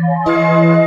Música